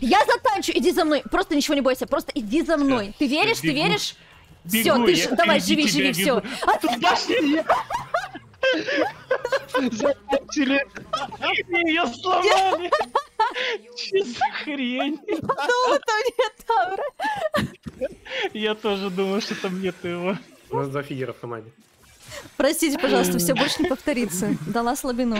Я затанчу, иди за мной. Просто ничего не бойся, просто иди за мной. Ты веришь, ты веришь? Все, ты ж- давай, живи, живи, все. бегу. Туда шли. Ее сломали. Че за хрень? Там нет Тавра. Я тоже думал, что там нет его. У нас два фигера в команде. Простите, пожалуйста, все больше не повторится. Дала слабину.